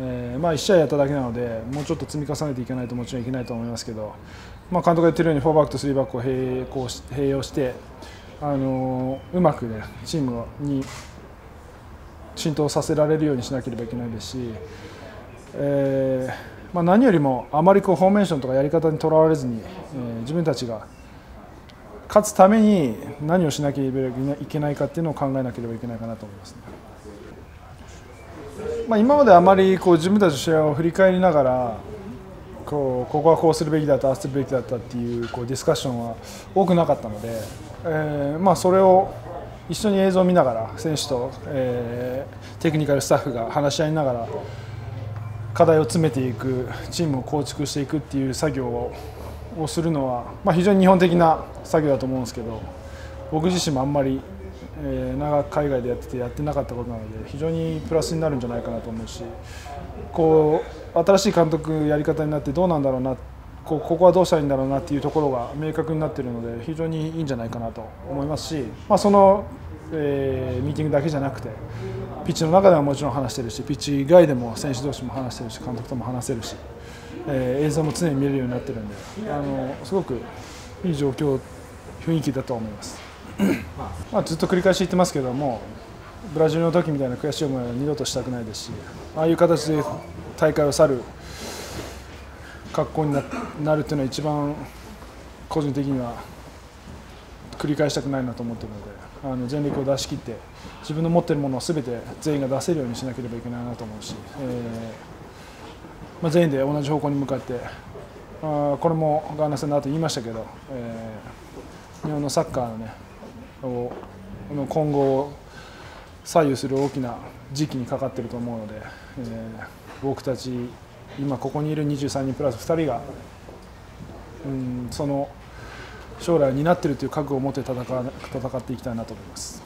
えーまあ、1試合やっただけなのでもうちょっと積み重ねていかないともちろんいけないと思いますけど、まあ、監督が言ってるように4バックと3バックを並行し併用して、あのーうまく、ね、チームに浸透させられるようにしなければいけないですし、えーまあ、何よりもあまりこうフォーメーションとかやり方にとらわれずに、えー自分たちが勝つために何をしなければいけないかっていうのを考えなければいけないかなと思います、ね。まあ、今まであまりこう自分たちの試合を振り返りながらこうここはこうするべきだったああするべきだったっていうこうディスカッションは多くなかったので、えーまあ、それを一緒に映像を見ながら選手と、えーテクニカルスタッフが話し合いながら課題を詰めていくチームを構築していくっていう作業をするのは、まあ、非常に日本的な作業だと思うんですけど僕自身もあんまり、えー長く海外でやっててやってなかったことなので非常にプラスになるんじゃないかなと思うしこう新しい監督やり方になってどうなんだろうなこここはどうしたらいいんだろうなっていうところが明確になっているので非常にいいんじゃないかなと思いますし、まあ、その、えーミーティングだけじゃなくてピッチの中ではもちろん話してるしピッチ以外でも選手同士も話してるし監督とも話せるし、えー映像も常に見れるようになってるんであのすごくいい状況雰囲気だと思います。まあ、ずっと繰り返し言ってますけどもブラジルの時みたいな悔しい思いは二度としたくないですしああいう形で大会を去る格好になるっていうのは一番個人的には繰り返したくないなと思っているのであの全力を出し切って自分の持っているものをすべて全員が出せるようにしなければいけないなと思うし、えーまあ、全員で同じ方向に向かってあこれもガーナ戦の後言いましたけど、えー日本のサッカーのねをの今後を左右する大きな時期にかかっていると思うので、えー僕たち今ここにいる23人プラス2人が、うん、その将来を担っているという覚悟を持って戦戦っていきたいなと思います。